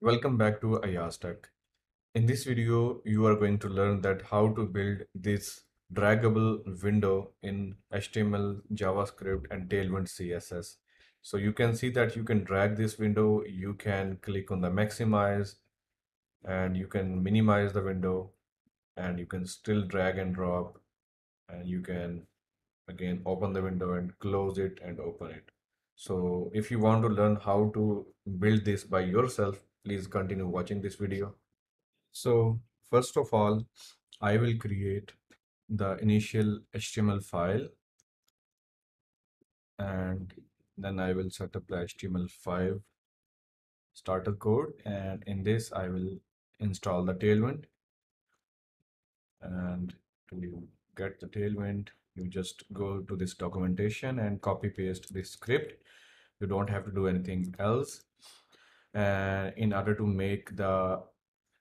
Welcome back to Tech. In this video, you are going to learn that how to build this draggable window in HTML, JavaScript, and Tailwind CSS. So you can see that you can drag this window, you can click on the maximize, and you can minimize the window, and you can still drag and drop, and you can again open the window and close it and open it. So if you want to learn how to build this by yourself, please continue watching this video. So first of all, I will create the initial HTML file and then I will set up the HTML5 starter code. And in this I will install the Tailwind. And to get the Tailwind you just go to this documentation and copy paste this script. You don't have to do anything else and in order to make the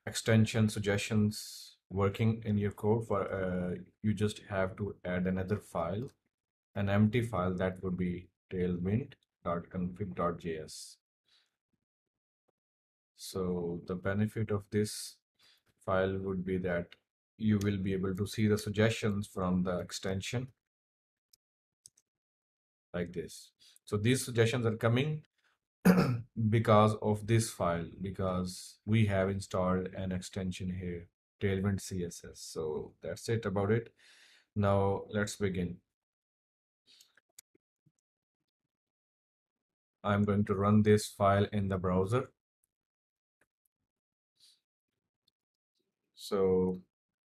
extension suggestions working in your code for uh, you just have to add another file an empty file that would be tailwind.config.js so the benefit of this file would be that you will be able to see the suggestions from the extension like this. So these suggestions are coming because of this file because we have installed an extension here tailwind css so that's it about it. Now let's begin. I'm going to run this file in the browser. So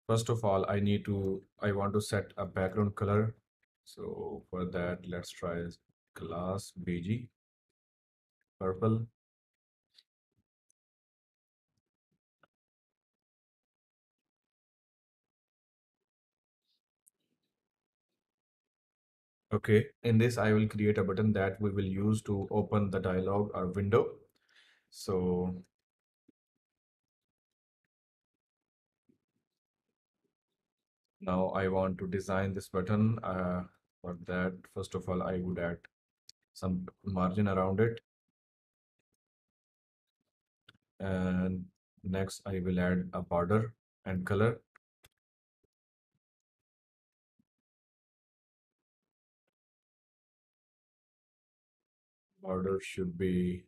first of all i need to i want to set a background color. So for that let's try class bg purple. Okay in this i will create a button that we will use to open the dialog or window. So now i want to design this button uh, for that. First of all i would add some margin around it and next I will add a border and color. Border should be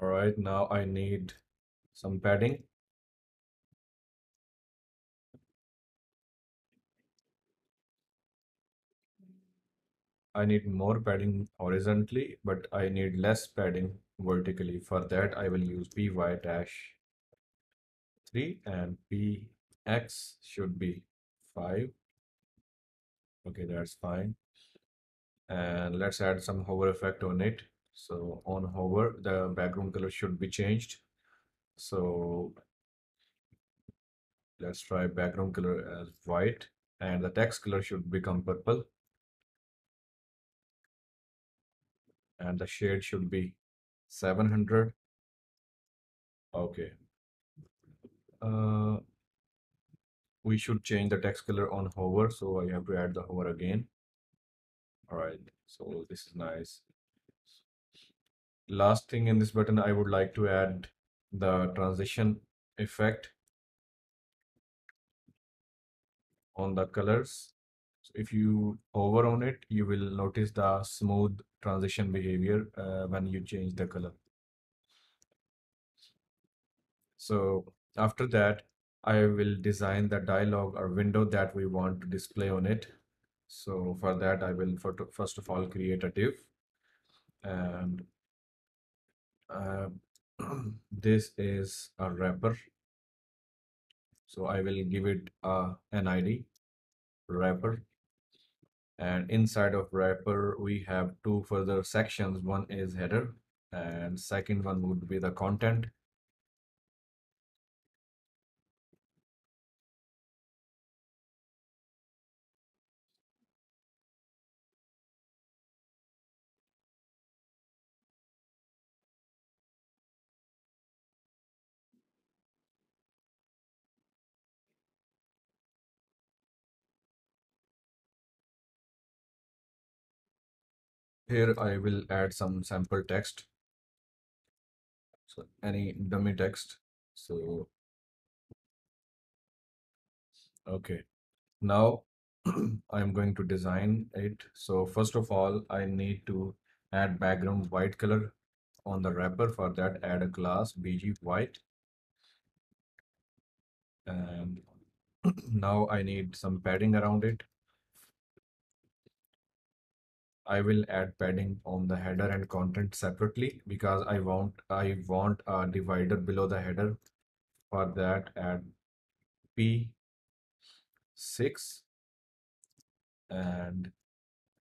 All right, now I need some padding. I need more padding horizontally, but I need less padding vertically. For that, I will use py dash 3 and px should be 5. Okay, that's fine. And let's add some hover effect on it. So on hover, the background color should be changed. So let's try background color as white and the text color should become purple. And the shade should be 700. Okay. Uh, we should change the text color on hover. So I have to add the hover again. All right. So this is nice last thing in this button, I would like to add the transition effect on the colors. So if you hover on it, you will notice the smooth transition behavior uh, when you change the color. So after that, I will design the dialog or window that we want to display on it. So for that, I will first of all create a div and uh, this is a wrapper. So I will give it uh, an ID wrapper. And inside of wrapper we have two further sections. One is header and second one would be the content Here I will add some sample text. So any dummy text. So, okay. Now I'm going to design it. So first of all, I need to add background white color on the wrapper. For that, add a class bg white. And now I need some padding around it. I will add padding on the header and content separately because I want I want a divider below the header. For that, add P6 and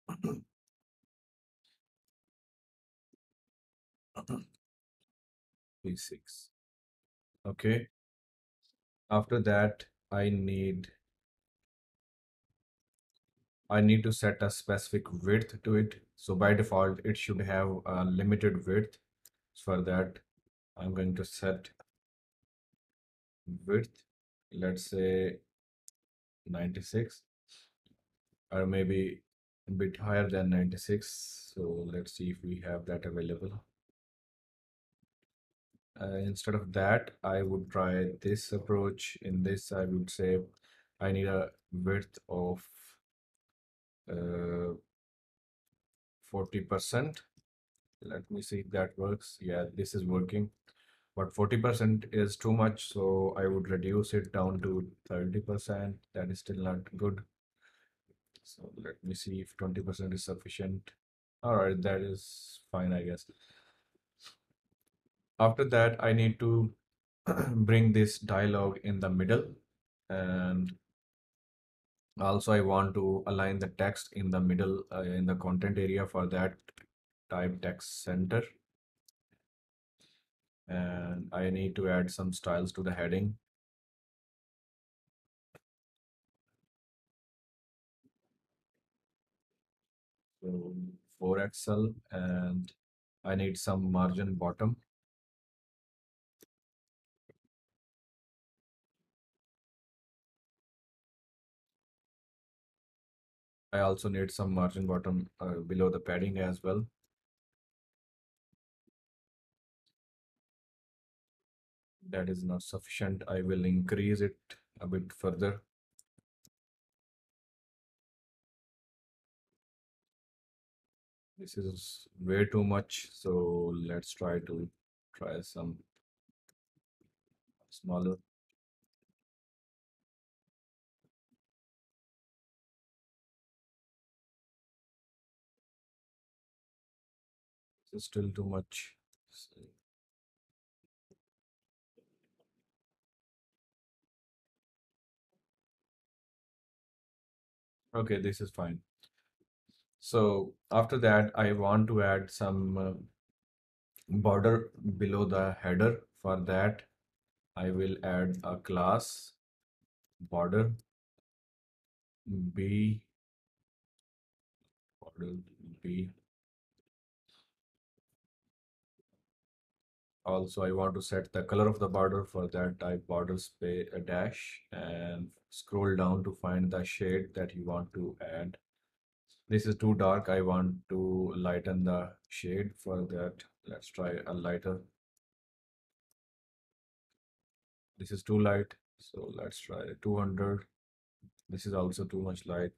P6. Okay. After that, I need I need to set a specific width to it. So by default, it should have a limited width. For that, I'm going to set width, let's say 96 or maybe a bit higher than 96. So let's see if we have that available. Uh, instead of that, I would try this approach. In this, I would say I need a width of 40%. Uh, Let me see if that works. Yeah, this is working. But 40% is too much, so I would reduce it down to 30%. That is still not good. So let me see if 20% is sufficient. All right, that is fine, I guess. After that, I need to bring this dialog in the middle and also I want to align the text in the middle uh, in the content area for that type text center. And I need to add some styles to the heading. So 4xl and I need some margin bottom I also need some margin bottom uh, below the padding as well. That is not sufficient. I will increase it a bit further. This is way too much. So let's try to try some smaller. Is still too much. Okay, this is fine. So after that, I want to add some uh, border below the header. For that, I will add a class border b border b also I want to set the color of the border for that type border space a dash and scroll down to find the shade that you want to add. This is too dark. I want to lighten the shade for that. Let's try a lighter. This is too light so let's try 200 this is also too much light.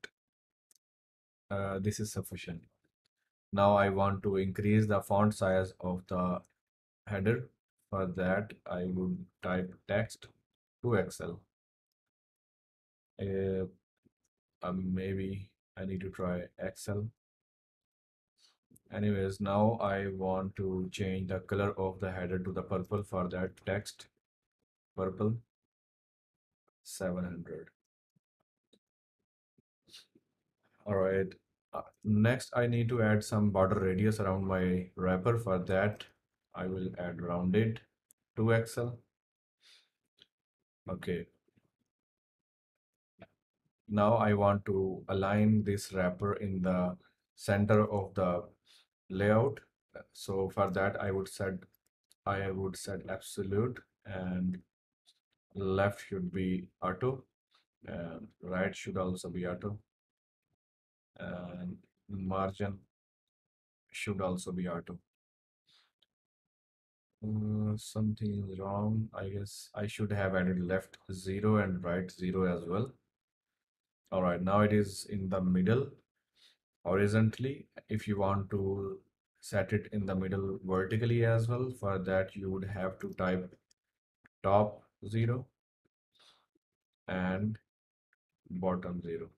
Uh, this is sufficient. Now I want to increase the font size of the header. For that I would type text 2xl. Uh, um, maybe I need to try Excel. Anyways now I want to change the color of the header to the purple for that text. Purple. 700 all right uh, next I need to add some border radius around my wrapper for that I will add rounded 2xl. Okay. Now I want to align this wrapper in the center of the layout. So for that, I would set I would set absolute and left should be auto and right should also be auto and margin should also be auto. Uh, something is wrong. I guess I should have added left zero and right zero as well. All right, now it is in the middle horizontally. If you want to set it in the middle vertically as well, for that you would have to type top zero and bottom zero.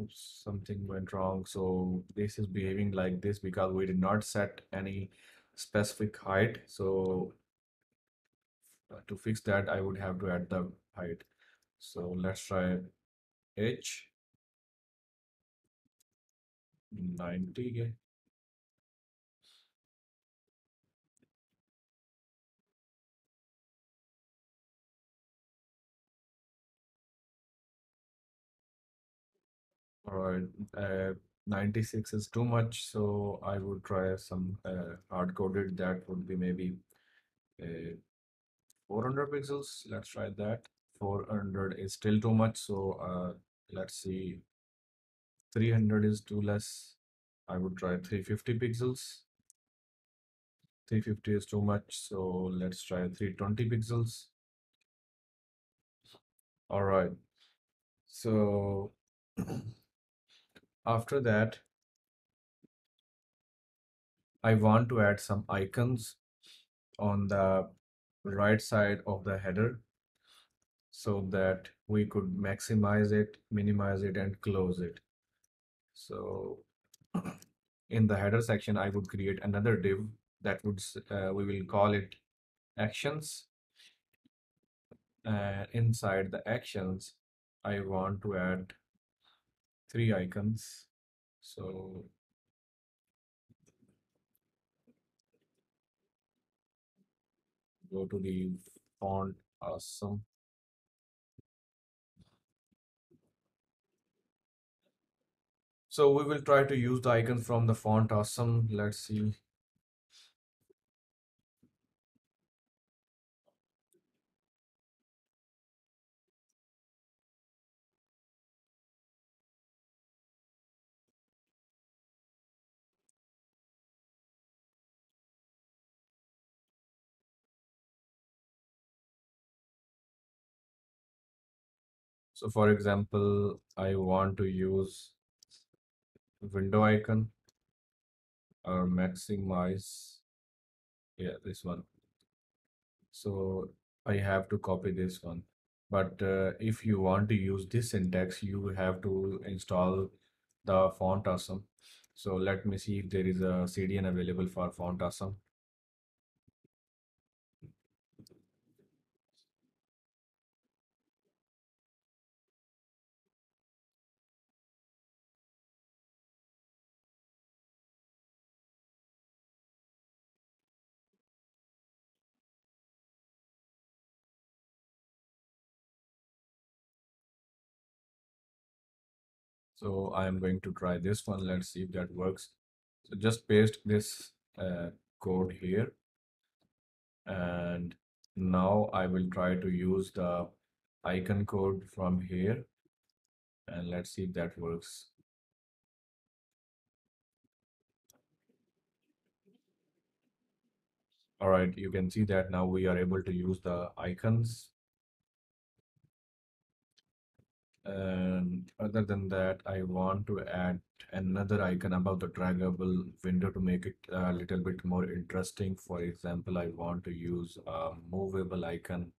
Oops, something went wrong. So this is behaving like this because we did not set any specific height. So uh, to fix that, I would have to add the height. So let's try H 90. All right, uh, 96 is too much, so I would try some uh, hard-coded that would be maybe uh, 400 pixels. Let's try that. 400 is still too much, so uh, let's see. 300 is too less. I would try 350 pixels. 350 is too much, so let's try 320 pixels. All right. So after that, I want to add some icons on the right side of the header so that we could maximize it, minimize it, and close it. So in the header section, I would create another div that would, uh, we will call it actions. And inside the actions, I want to add three icons. So go to the font awesome. So we will try to use the icons from the font awesome. Let's see. So for example, I want to use window icon or maximize, yeah, this one. So I have to copy this one. But uh, if you want to use this syntax, you have to install the font awesome. So let me see if there is a CDN available for font awesome. So I am going to try this one. Let's see if that works. So just paste this uh, code here. And now I will try to use the icon code from here. And let's see if that works. All right, you can see that now we are able to use the icons and other than that I want to add another icon above the draggable window to make it a little bit more interesting. For example I want to use a movable icon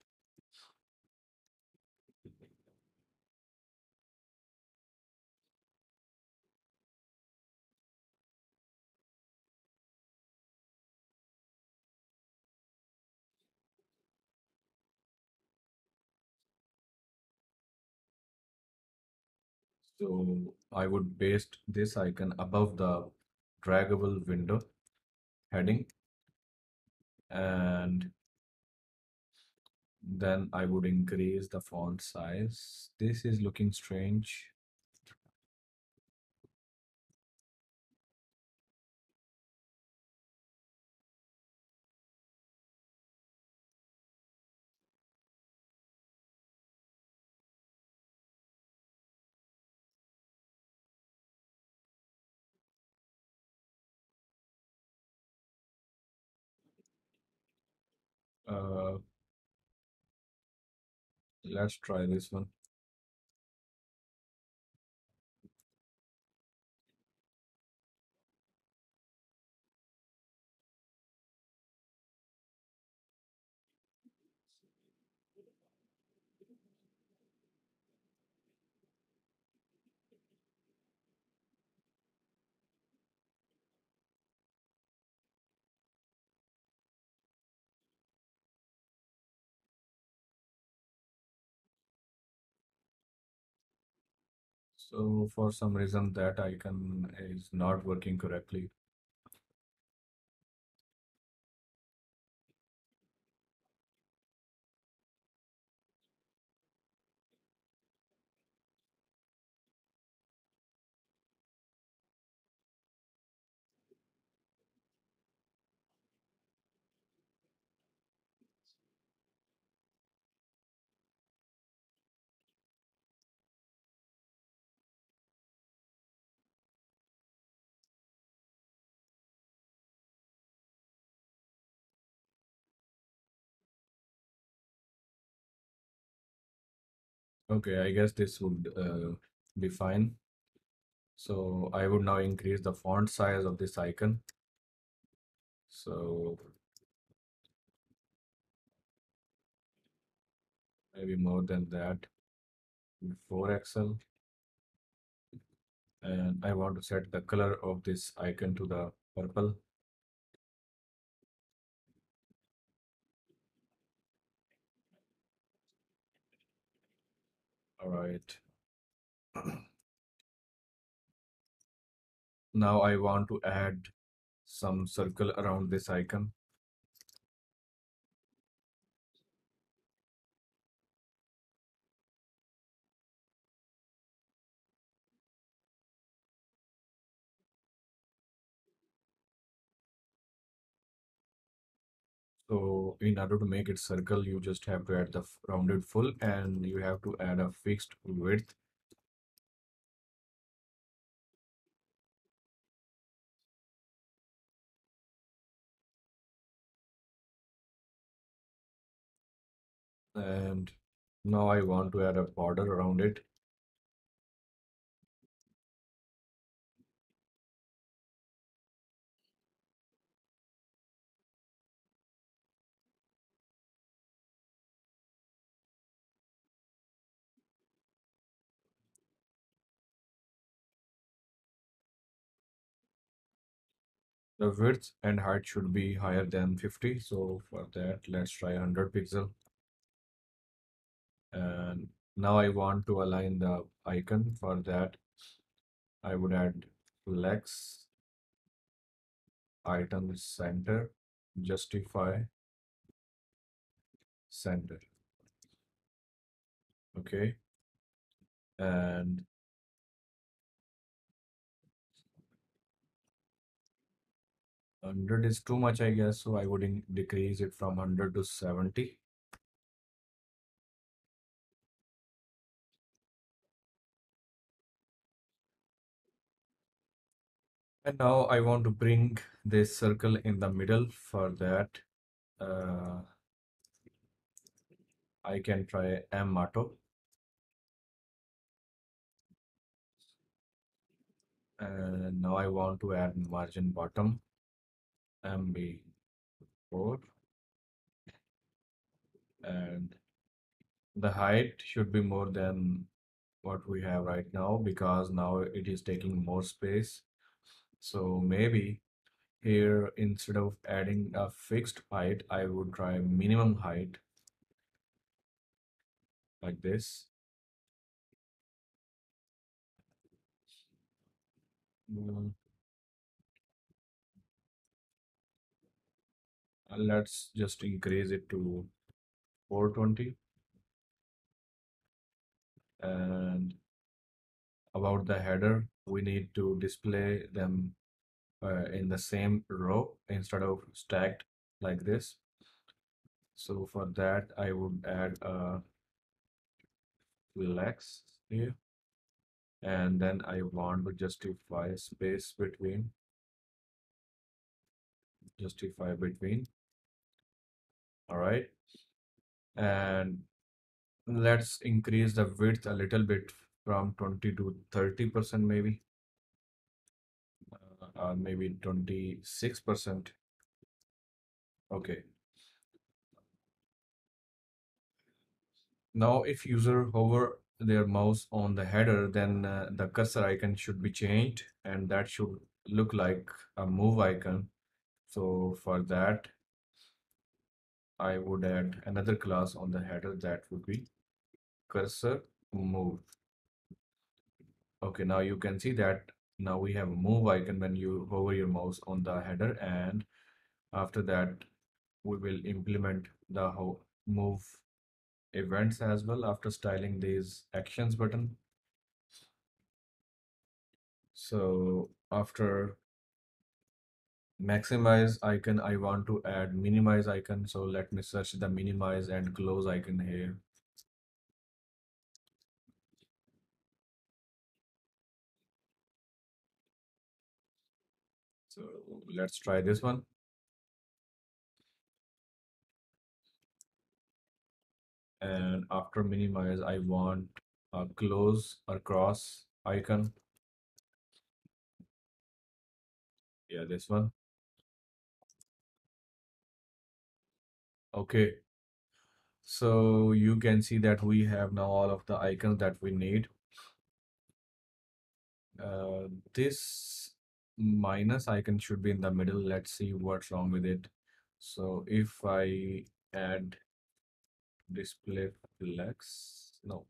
So I would paste this icon above the draggable window heading and then I would increase the font size. This is looking strange. Uh, let's try this one. So for some reason that icon is not working correctly. Okay, I guess this would uh, be fine. So I would now increase the font size of this icon. So maybe more than that, 4 XL. And I want to set the color of this icon to the purple. All right. Now I want to add some circle around this icon. So in order to make it circle, you just have to add the rounded full and you have to add a fixed width. And now I want to add a border around it. The width and height should be higher than 50. So for that, let's try 100 pixel. And now I want to align the icon. For that, I would add flex item center justify center okay and hundred is too much I guess so I would decrease it from 100 to 70 and now I want to bring this circle in the middle for that uh, I can try M auto. And now I want to add margin bottom MB4 and the height should be more than what we have right now because now it is taking more space. So maybe here instead of adding a fixed height I would try minimum height like this. Mm. Let's just increase it to 420 and about the header we need to display them uh, in the same row instead of stacked like this. So for that I would add a flex here. And then I want to justify space between justify between all right and let's increase the width a little bit from 20 to 30 percent maybe. Uh, or maybe 26 percent. Okay. Now if user hover their mouse on the header then uh, the cursor icon should be changed and that should look like a move icon. So for that I would add another class on the header that would be cursor move. Okay, now you can see that now we have a move icon when you hover your mouse on the header and after that we will implement the move events as well after styling these actions button. So after maximize icon I want to add minimize icon. So let me search the minimize and close icon here. So let's try this one. And after minimize I want a close or cross icon. Yeah this one Okay. So you can see that we have now all of the icons that we need. Uh, this minus icon should be in the middle. Let's see what's wrong with it. So if I add display flex, no,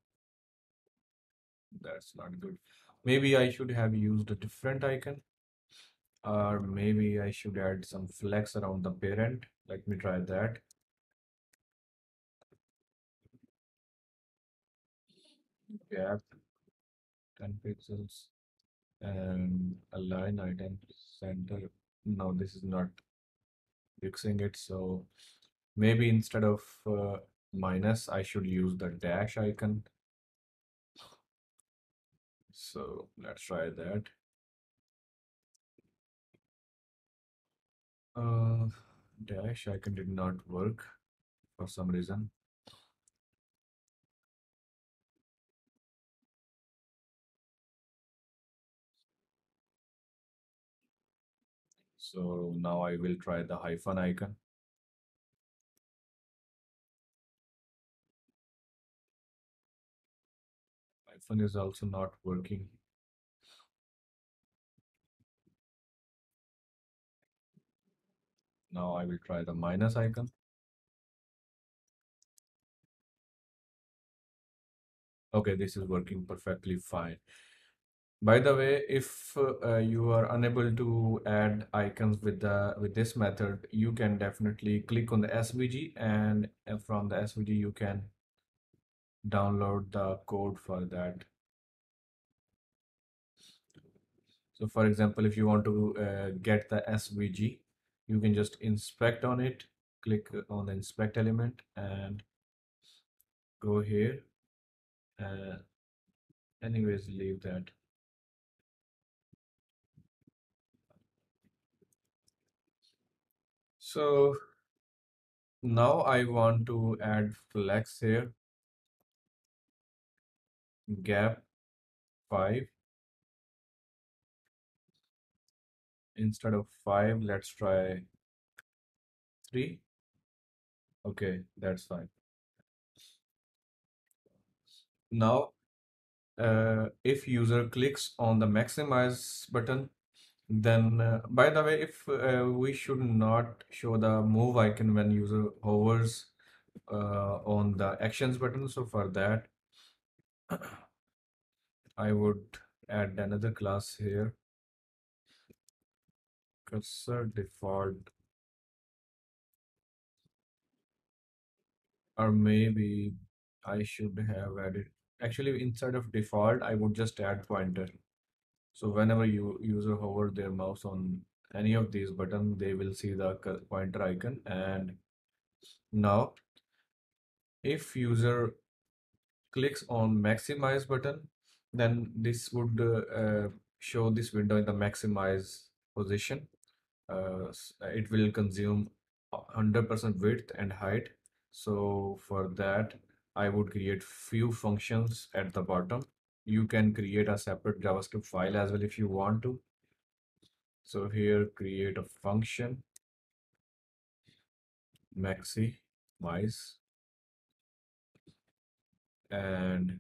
that's not good. Maybe I should have used a different icon or maybe I should add some flex around the parent. Let me try that. Gap 10 pixels and align item center. Now this is not fixing it so maybe instead of uh, minus I should use the dash icon. So let's try that. Uh, dash icon did not work for some reason So now I will try the hyphen icon. Hyphen is also not working. Now I will try the minus icon. Okay, this is working perfectly fine. By the way, if uh, you are unable to add icons with the with this method, you can definitely click on the SVG and uh, from the SVG you can download the code for that. So for example, if you want to uh, get the SVG, you can just inspect on it, click on the inspect element and go here. Uh, anyways, leave that. So now I want to add flex here. Gap 5. Instead of 5, let's try 3. Okay, that's fine. Now, uh, if user clicks on the maximize button, then, uh, by the way, if uh, we should not show the move icon when user hovers uh, on the actions button. So for that, I would add another class here. Cursor default. Or maybe I should have added, actually instead of default, I would just add pointer. So whenever you user hover their mouse on any of these buttons, they will see the pointer icon. And now, if user clicks on maximize button, then this would uh, show this window in the maximize position. Uh, it will consume 100% width and height. So for that, I would create few functions at the bottom. You can create a separate JavaScript file as well if you want to. So here, create a function. Maximize. And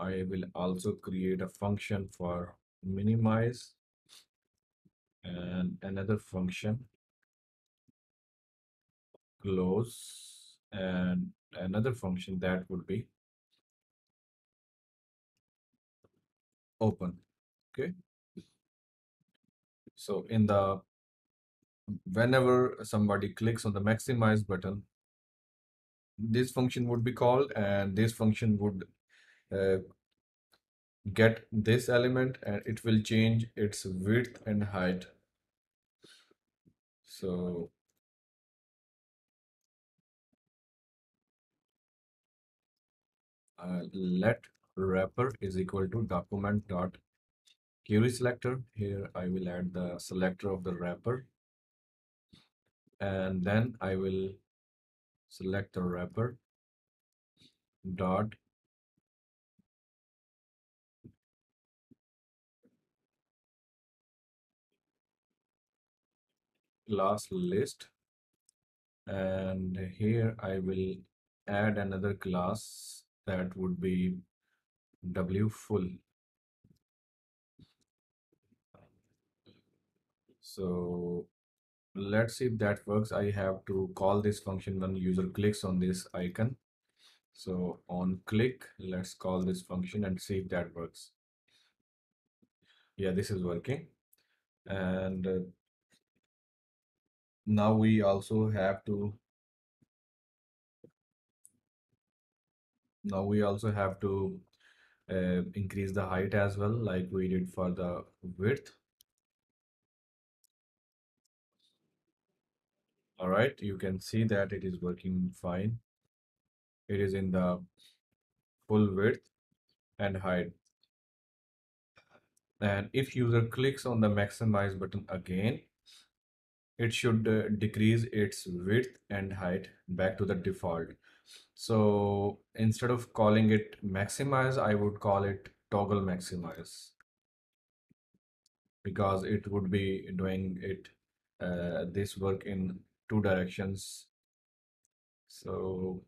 I will also create a function for minimize. And another function. Close. And another function that would be open okay? So in the whenever somebody clicks on the maximize button this function would be called and this function would uh, get this element and it will change its width and height. So uh, let wrapper is equal to document dot query selector. Here I will add the selector of the wrapper. And then I will select the wrapper dot class list. And here I will add another class that would be w full. So let's see if that works. I have to call this function when user clicks on this icon. So on click let's call this function and see if that works. Yeah this is working. And uh, now we also have to now we also have to uh, increase the height as well like we did for the width. All right you can see that it is working fine. It is in the full width and height. And if user clicks on the maximize button again it should uh, decrease its width and height back to the default. So instead of calling it maximize, I would call it toggle maximize because it would be doing it uh, this work in two directions. So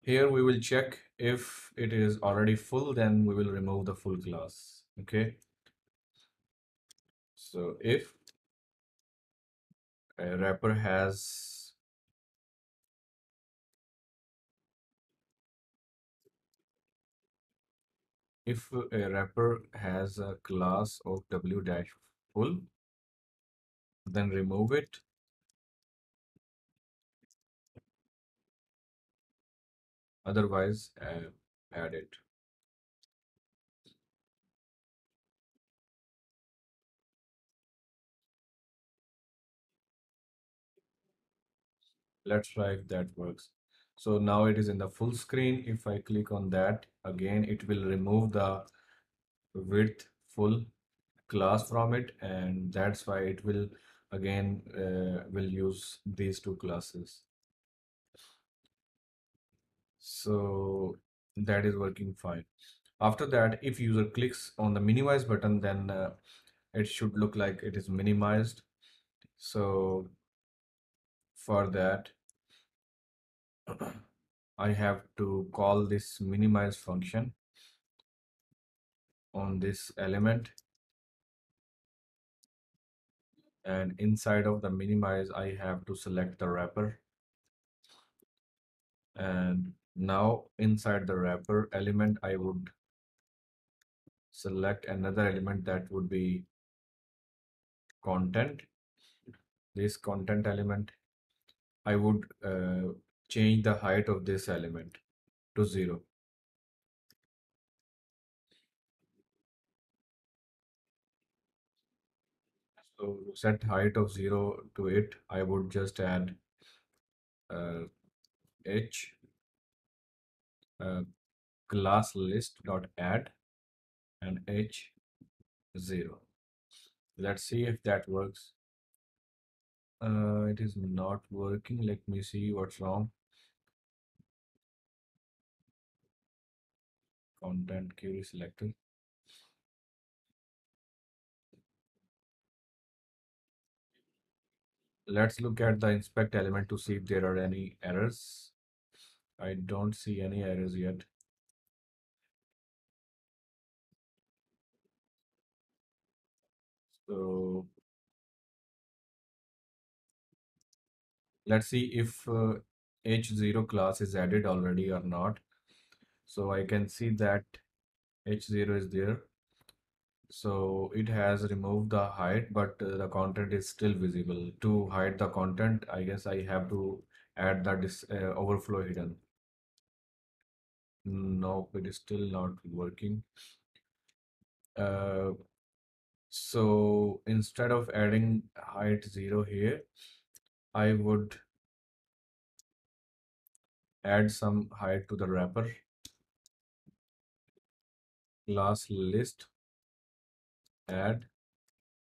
here we will check if it is already full, then we will remove the full class. Okay. So if a wrapper has if a wrapper has a class of w dash full then remove it. Otherwise uh, add it. Let's try if that works so now it is in the full screen. If I click on that again it will remove the width full class from it and that's why it will again uh, will use these two classes. So that is working fine. After that if user clicks on the minimize button then uh, it should look like it is minimized. So for that I have to call this minimize function on this element. And inside of the minimize I have to select the wrapper. And now inside the wrapper element I would select another element that would be content. This content element I would uh, change the height of this element to zero so set height of zero to it I would just add uh, h uh, class list dot add and h 0 Let's see if that works. Uh, it is not working. Let me see what's wrong. Content query selected. Let's look at the inspect element to see if there are any errors. I don't see any errors yet. So let's see if uh, h0 class is added already or not. So I can see that h0 is there. So it has removed the height, but uh, the content is still visible. To hide the content, I guess I have to add this uh, overflow hidden. No, it is still not working. Uh, so instead of adding height zero here, I would add some height to the wrapper class list add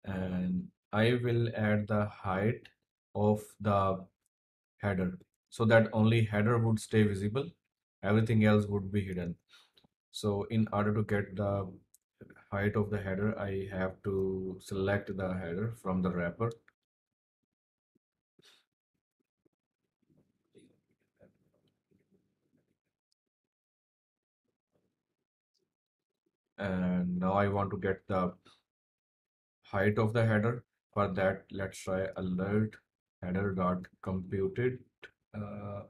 and I will add the height of the header so that only header would stay visible. Everything else would be hidden. So in order to get the height of the header I have to select the header from the wrapper and now I want to get the height of the header. For that let's try alert header dot computed uh,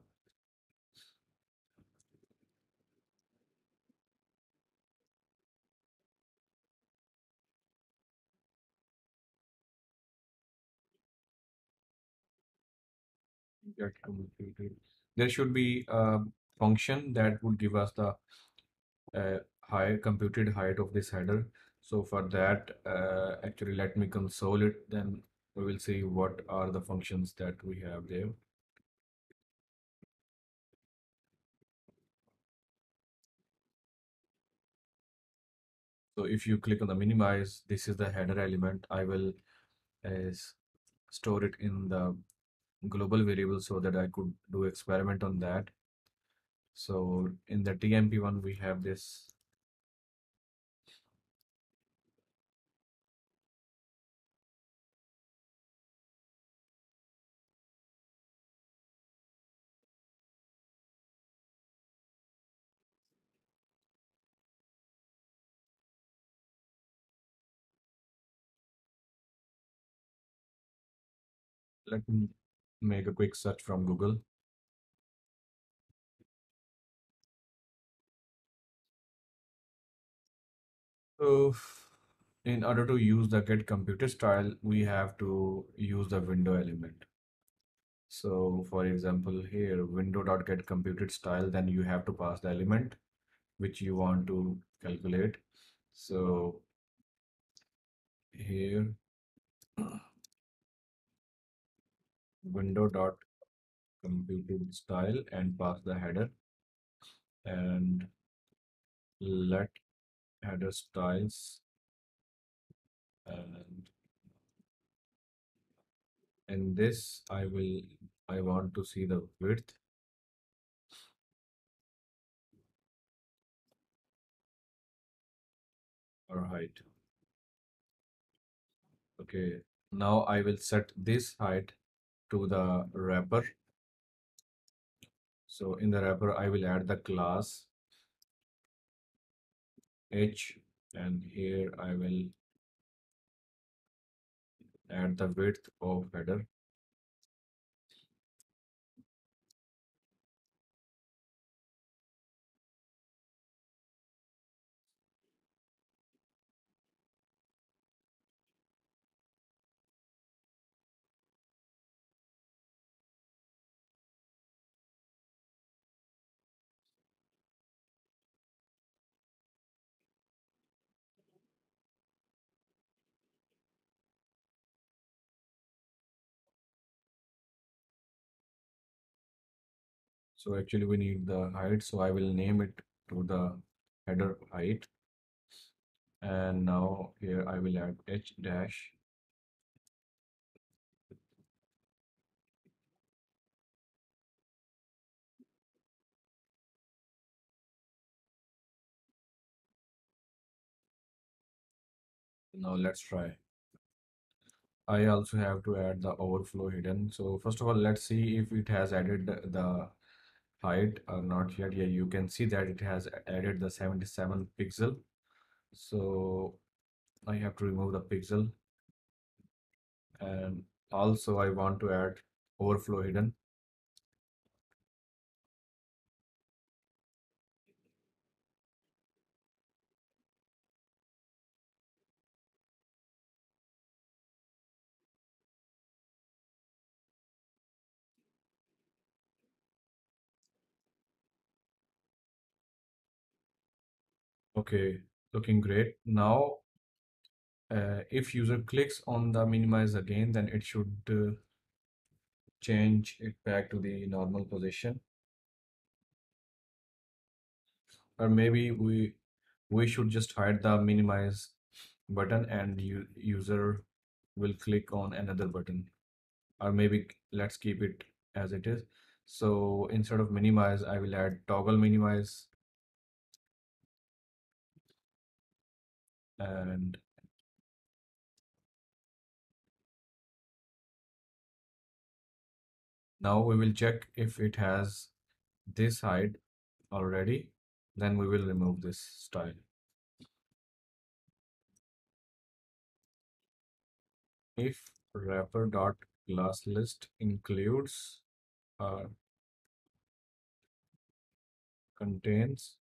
there should be a function that would give us the uh, high computed height of this header. So for that uh, actually let me console it. Then we will see what are the functions that we have there. So if you click on the minimize this is the header element. I will uh, store it in the global variable so that I could do experiment on that. So in the TMP one we have this let me make a quick search from Google. So in order to use the get computed style, we have to use the window element. So for example, here window.get computed style, then you have to pass the element which you want to calculate. So here window dot computed style and pass the header. And let header styles and in this I will I want to see the width. Or height. Okay now I will set this height to the wrapper. So in the wrapper I will add the class h and here I will add the width of header so actually we need the height so i will name it to the header height. And now here i will add h dash. Now let's try. I also have to add the overflow hidden. So first of all let's see if it has added the height or not yet. Yeah, you can see that it has added the 77 pixel. So I have to remove the pixel. And also I want to add overflow hidden. Okay, looking great. Now, uh, if user clicks on the minimize again, then it should uh, change it back to the normal position. Or maybe we we should just hide the minimize button and user will click on another button. Or maybe let's keep it as it is. So instead of minimize, I will add toggle minimize and now we will check if it has this height already then we will remove this style. If wrapper dot class list includes uh, contains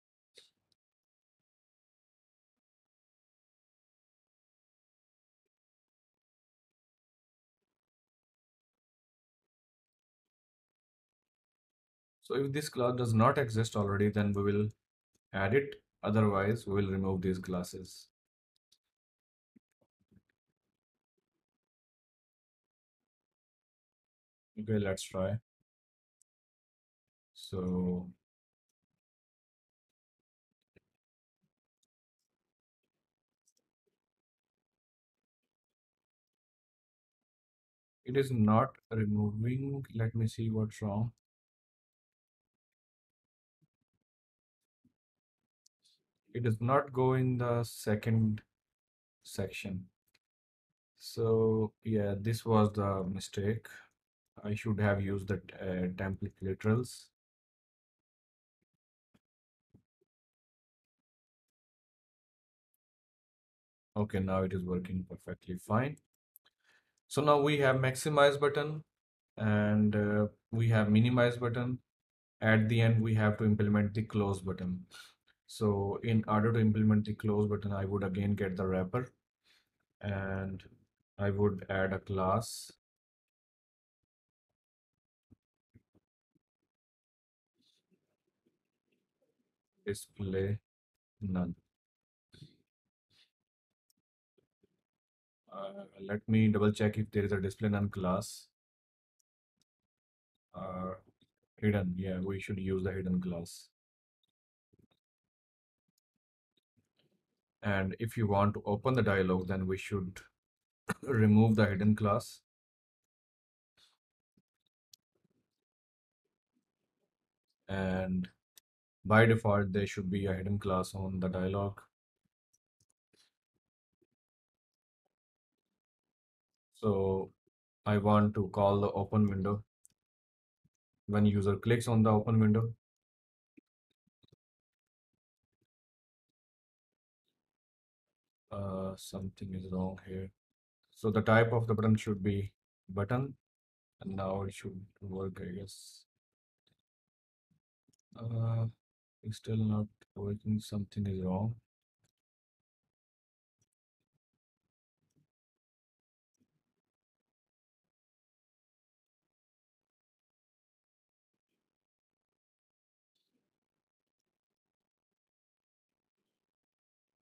So if this class does not exist already, then we will add it. Otherwise, we will remove these classes. Okay, let's try. So it is not removing. Let me see what's wrong. It does not go in the second section. So yeah this was the mistake. I should have used the uh, template literals. Okay now it is working perfectly fine. So now we have maximize button and uh, we have minimize button. At the end we have to implement the close button so in order to implement the close button, I would again get the wrapper and I would add a class display none. Uh, let me double check if there is a display none class. Uh, hidden, yeah, we should use the hidden class. And if you want to open the dialog, then we should remove the hidden class. And by default, there should be a hidden class on the dialog. So I want to call the open window. When user clicks on the open window, uh, something is wrong here. So the type of the button should be button and now it should work, I guess. Uh, it's still not working. Something is wrong.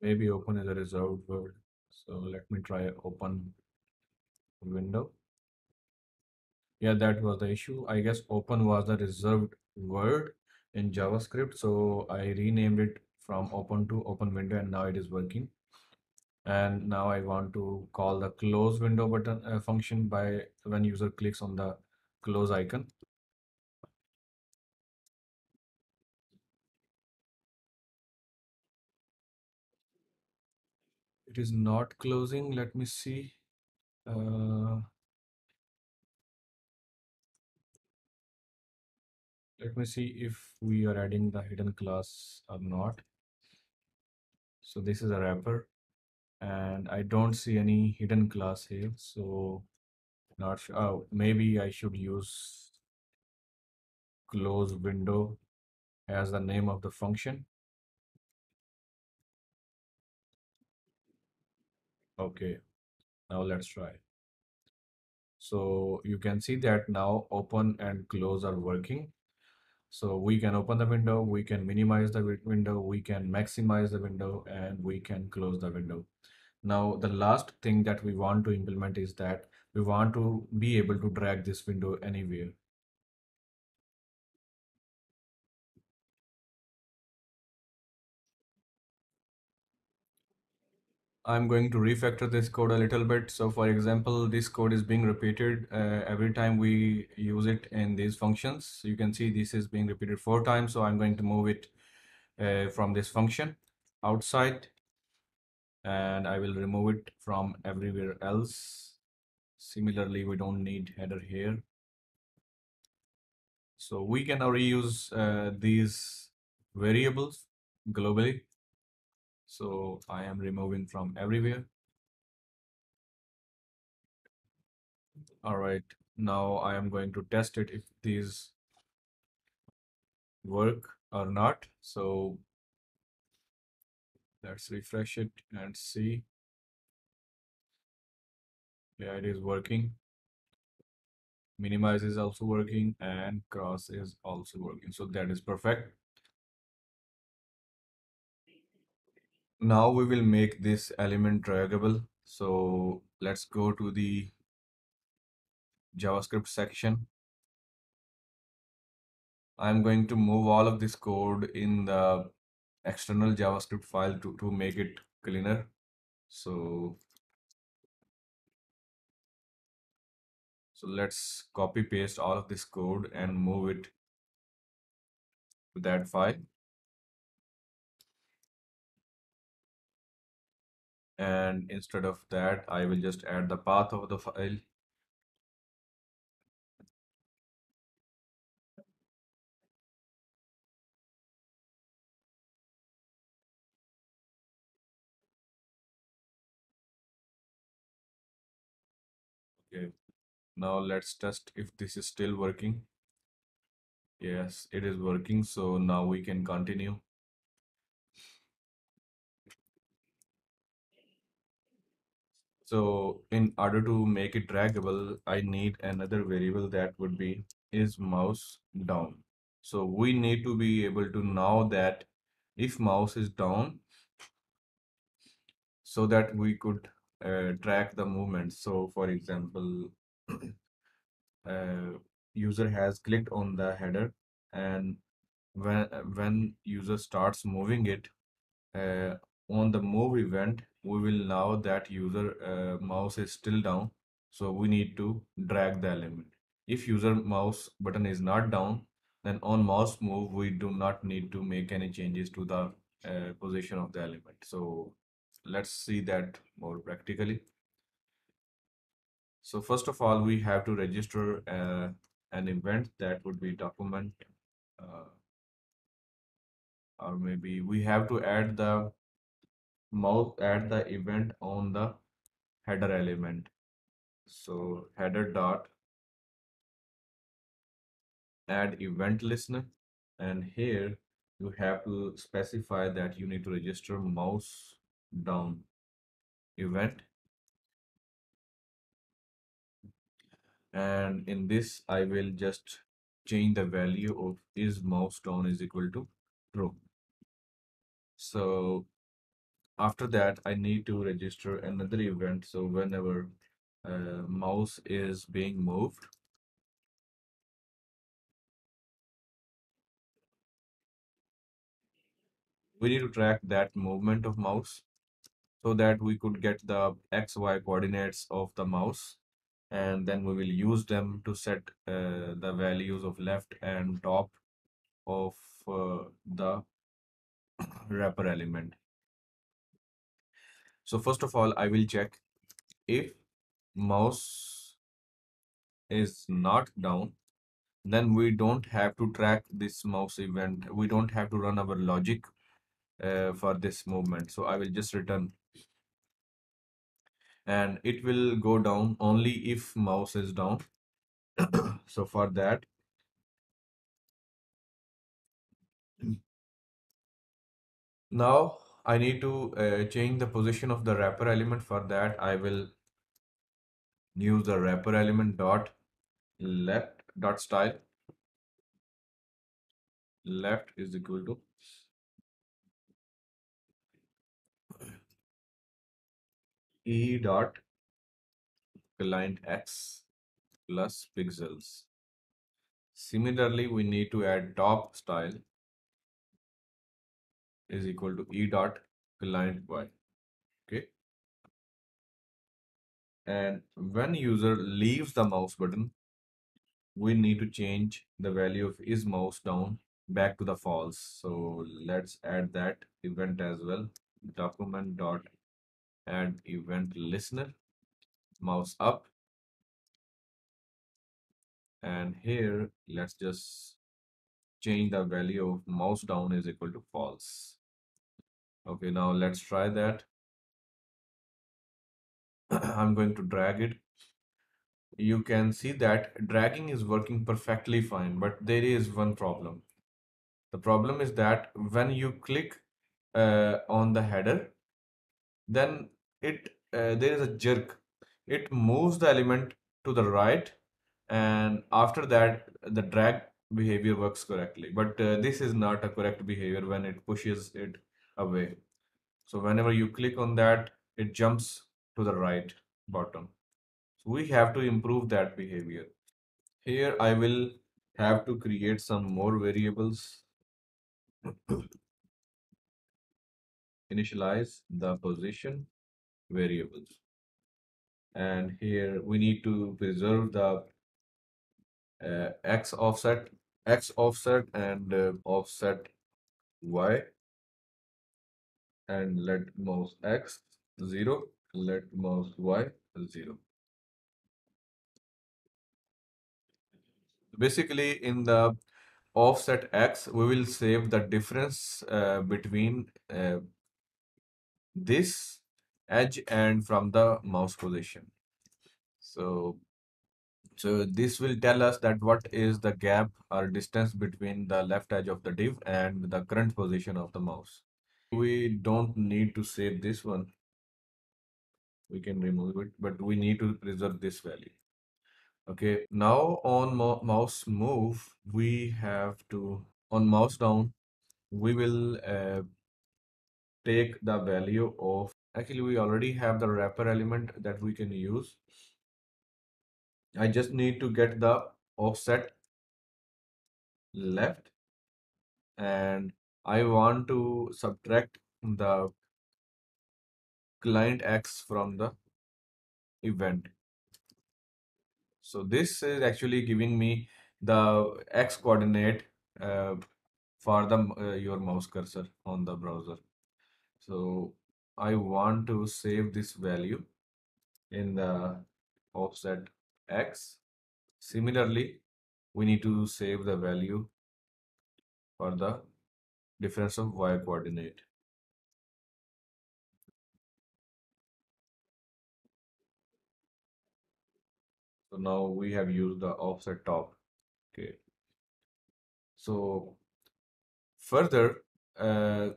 Maybe open is a reserved word. So let me try open window. Yeah, that was the issue. I guess open was the reserved word in JavaScript. So I renamed it from open to open window and now it is working. And now I want to call the close window button uh, function by when user clicks on the close icon. It is not closing. Let me see. Uh, let me see if we are adding the hidden class or not. So this is a wrapper and I don't see any hidden class here so not sure. Oh, maybe I should use close window as the name of the function okay now let's try. So you can see that now open and close are working. So we can open the window we can minimize the window we can maximize the window and we can close the window. Now the last thing that we want to implement is that we want to be able to drag this window anywhere I'm going to refactor this code a little bit. So for example, this code is being repeated uh, every time we use it in these functions. You can see this is being repeated four times. So I'm going to move it uh, from this function outside and I will remove it from everywhere else. Similarly, we don't need header here. So we can now reuse uh, these variables globally so I am removing from everywhere. All right, now I am going to test it if these work or not. So let's refresh it and see. Yeah, it is working. Minimize is also working and cross is also working. So that is perfect. Now we will make this element draggable. So let's go to the javascript section. I'm going to move all of this code in the external javascript file to, to make it cleaner. So so let's copy paste all of this code and move it to that file and instead of that I will just add the path of the file. Okay. Now let's test if this is still working. Yes it is working so now we can continue So in order to make it draggable, I need another variable that would be is mouse down. So we need to be able to know that if mouse is down, so that we could uh, track the movement. So for example, uh, user has clicked on the header and when when user starts moving it uh, on the move event we will know that user uh, mouse is still down so we need to drag the element. If user mouse button is not down then on mouse move we do not need to make any changes to the uh, position of the element. So let's see that more practically. So first of all we have to register uh, an event that would be document uh, or maybe we have to add the mouse at the event on the header element. So header dot add event listener and here you have to specify that you need to register mouse down event. And in this I will just change the value of is mouse down is equal to true. So after that I need to register another event. So whenever uh, mouse is being moved. We need to track that movement of mouse so that we could get the xy coordinates of the mouse. And then we will use them to set uh, the values of left and top of uh, the wrapper element So first of all, I will check if mouse is not down, then we don't have to track this mouse event. We don't have to run our logic uh, for this movement. So I will just return and it will go down only if mouse is down. so for that, now I need to uh, change the position of the wrapper element. For that, I will use the wrapper element dot left dot style left is equal to e dot client x plus pixels. Similarly, we need to add top style is equal to e dot client y. Okay. And when user leaves the mouse button, we need to change the value of is mouse down back to the false. So let's add that event as well. Document dot add event listener mouse up and here let's just change the value of mouse down is equal to false okay now let's try that. I'm going to drag it. You can see that dragging is working perfectly fine but there is one problem. The problem is that when you click uh, on the header then it uh, there is a jerk. It moves the element to the right and after that the drag behavior works correctly. But uh, this is not a correct behavior when it pushes it away. So whenever you click on that it jumps to the right bottom. So we have to improve that behavior. Here I will have to create some more variables. Initialize the position variables. And here we need to preserve the uh, x offset x offset and uh, offset y and let mouse x 0 let mouse y 0 basically in the offset x we will save the difference uh, between uh, this edge and from the mouse position. So so this will tell us that what is the gap or distance between the left edge of the div and the current position of the mouse we don't need to save this one. We can remove it but we need to preserve this value. Okay now on mouse move we have to on mouse down we will uh, take the value of actually we already have the wrapper element that we can use. I just need to get the offset left and I want to subtract the client X from the event so this is actually giving me the X coordinate uh, for the uh, your mouse cursor on the browser. So I want to save this value in the offset X. Similarly, we need to save the value for the difference of Y coordinate. So now we have used the offset top. Okay. So further, uh,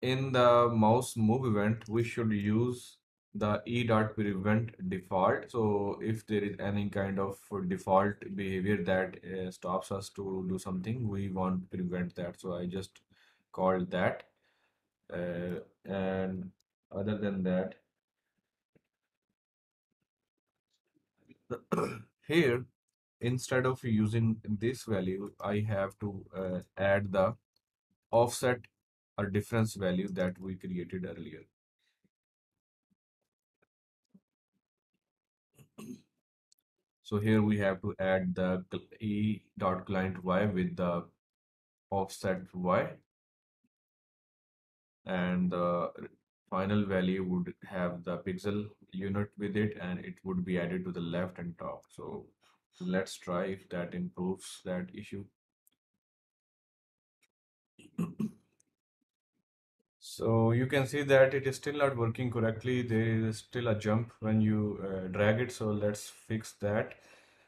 in the mouse move event, we should use the e dot prevent default. So if there is any kind of default behavior that uh, stops us to do something, we want to prevent that. So I just called that. Uh, and other than that, here instead of using this value I have to uh, add the offset or difference value that we created earlier so here we have to add the e dot client y with the offset y and the final value would have the pixel unit with it and it would be added to the left and top. So let's try if that improves that issue. So you can see that it is still not working correctly. There is still a jump when you uh, drag it. So let's fix that.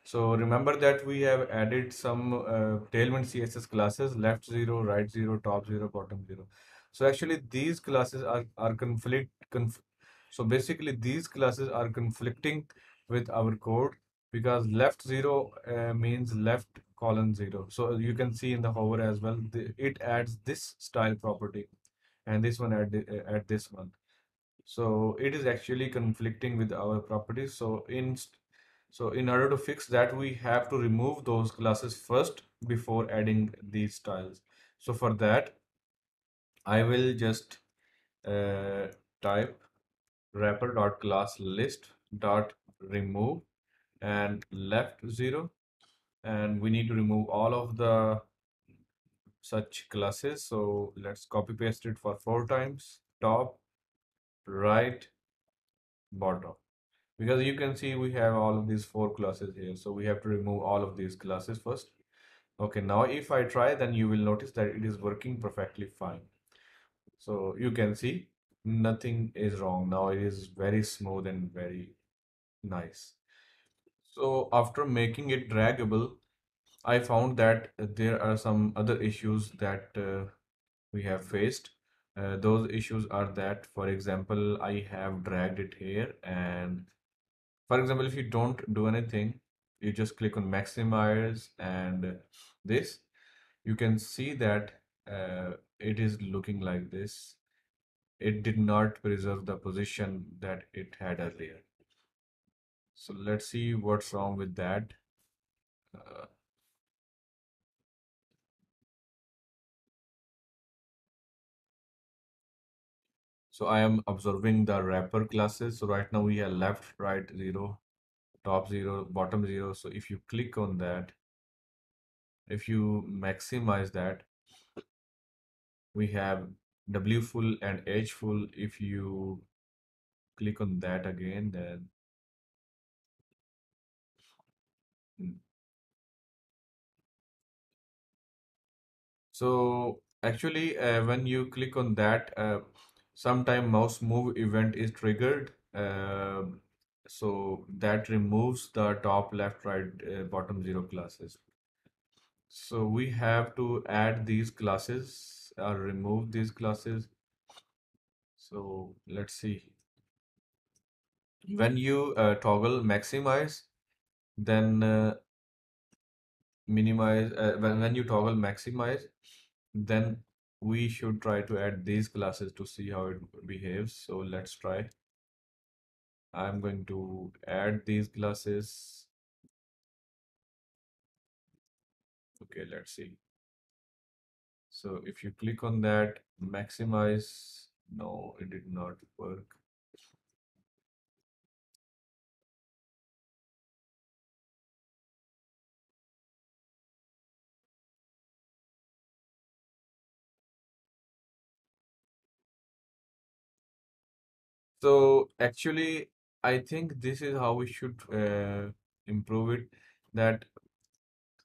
So remember that we have added some uh, Tailwind CSS classes, left zero, right zero, top zero, bottom zero. So actually these classes are, are conflict, conf so basically these classes are conflicting with our code because left zero uh, means left colon zero. So you can see in the hover as well, the, it adds this style property and this one at, the, at this one. So it is actually conflicting with our properties. So in so in order to fix that, we have to remove those classes first before adding these styles. So for that, I will just uh, type wrapper dot class list dot remove and left zero and we need to remove all of the such classes. So let's copy paste it for four times top right bottom. Because you can see we have all of these four classes here. So we have to remove all of these classes first. Okay now if I try then you will notice that it is working perfectly fine. So you can see nothing is wrong. Now it is very smooth and very nice. So after making it draggable I found that there are some other issues that uh, we have faced. Uh, those issues are that for example I have dragged it here and for example if you don't do anything you just click on maximize and this you can see that uh, it is looking like this. It did not preserve the position that it had earlier. So let's see what's wrong with that. Uh, So I am observing the wrapper classes. So right now we have left, right, zero, top zero, bottom zero. So if you click on that, if you maximize that, we have W full and H full. If you click on that again, then so actually uh, when you click on that, uh, sometime mouse move event is triggered. Uh, so that removes the top left right uh, bottom zero classes so we have to add these classes or remove these classes so let's see when you uh, toggle maximize then uh, minimize uh, when, when you toggle maximize then we should try to add these classes to see how it behaves. So let's try. I'm going to add these classes. Okay let's see. So if you click on that maximize. No it did not work so actually I think this is how we should uh, improve it that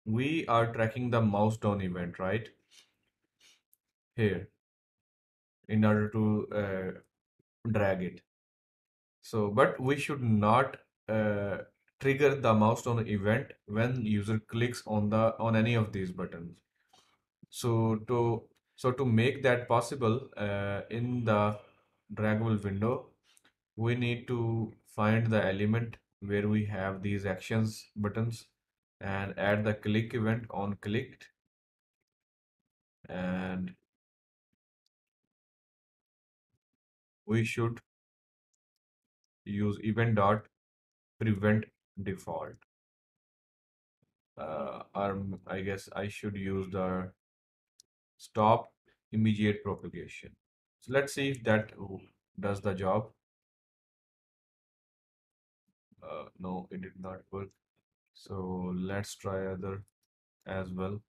we are tracking the mouse down event right? Here in order to uh, drag it. So but we should not uh, trigger the mouse down event when user clicks on the on any of these buttons. So to so to make that possible uh, in the draggable window we need to find the element where we have these actions buttons and add the click event on clicked. And we should use event dot prevent default. Uh, or I guess I should use the stop immediate propagation. So let's see if that does the job uh, no it did not work. So let's try other as well.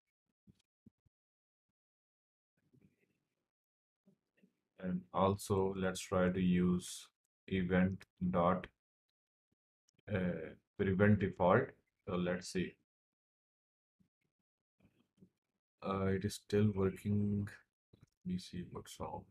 And also let's try to use event dot uh, prevent default. So let's see. Uh, it is still working. Let me see what's wrong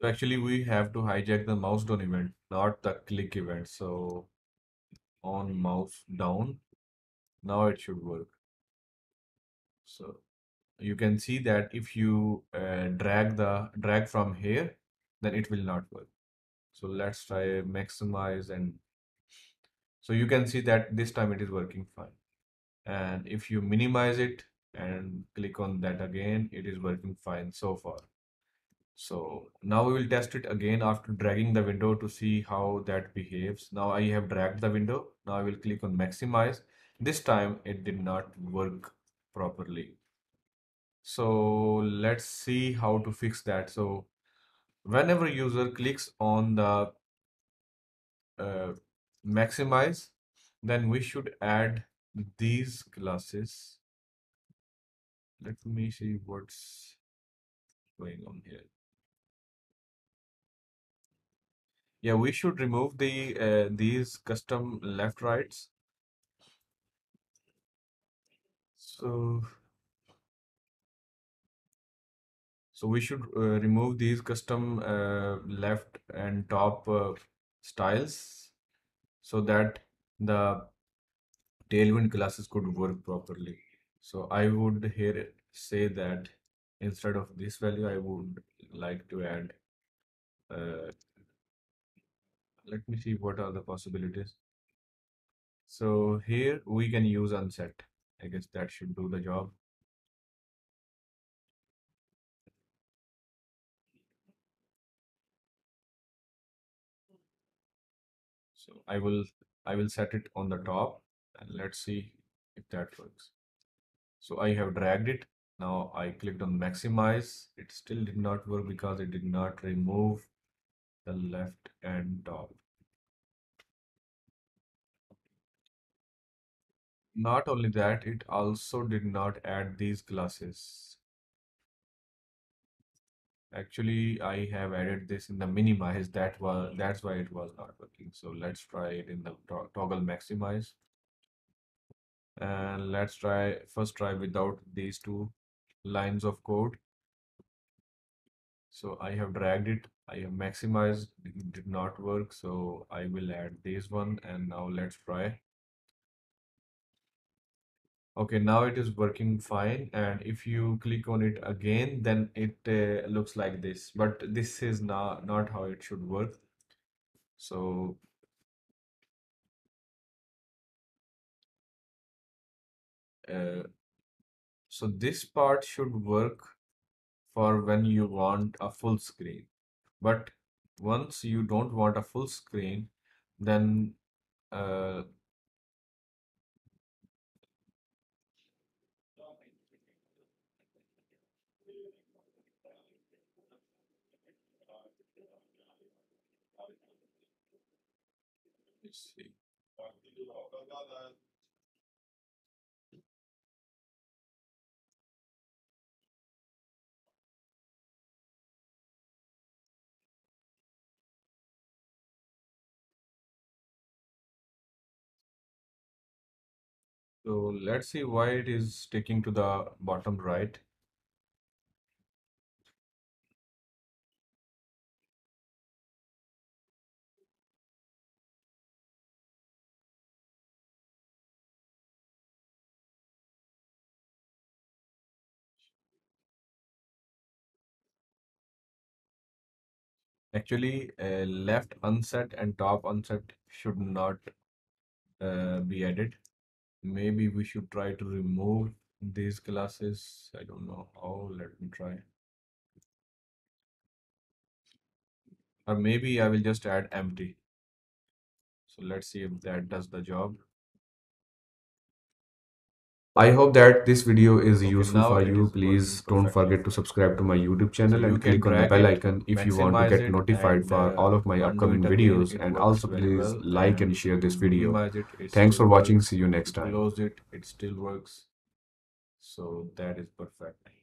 So actually we have to hijack the mouse down event, not the click event. So on mouse down, now it should work. So you can see that if you uh, drag the drag from here, then it will not work. So let's try maximize and so you can see that this time it is working fine. And if you minimize it and click on that again, it is working fine so far. So now we will test it again after dragging the window to see how that behaves. Now I have dragged the window. Now I will click on maximize. This time it did not work properly. So let's see how to fix that. So whenever user clicks on the uh, maximize, then we should add these classes. Let me see what's going on here. Yeah, we should remove the uh, these custom left rights. So, so we should uh, remove these custom uh, left and top uh, styles so that the tailwind classes could work properly. So I would here say that instead of this value, I would like to add uh, let me see what are the possibilities. So here we can use unset. I guess that should do the job. So I will I will set it on the top and let's see if that works. So I have dragged it. Now I clicked on maximize. It still did not work because it did not remove the left and top. Not only that, it also did not add these classes. Actually, I have added this in the minimize. That was that's why it was not working. So let's try it in the toggle maximize. And let's try first try without these two lines of code. So I have dragged it. I have maximized. It did not work. So I will add this one. And now let's try. Okay, now it is working fine. And if you click on it again, then it uh, looks like this. But this is not, not how it should work. So uh, so this part should work for when you want a full screen. But once you don't want a full screen, then uh, see. So let's see why it is sticking to the bottom right. Actually, uh, left unset and top unset should not uh, be added. Maybe we should try to remove these classes. I don't know how. Let me try. Or maybe I will just add empty. So let's see if that does the job. I hope that this video is Okay, useful for you. Please don't forget to subscribe to my YouTube So channel you and click on the bell icon if you want to get notified for uh, all of my upcoming videos. And also please well. like and share this video. it Thanks for watching. See you next time. Close it, it still works. So that is perfect.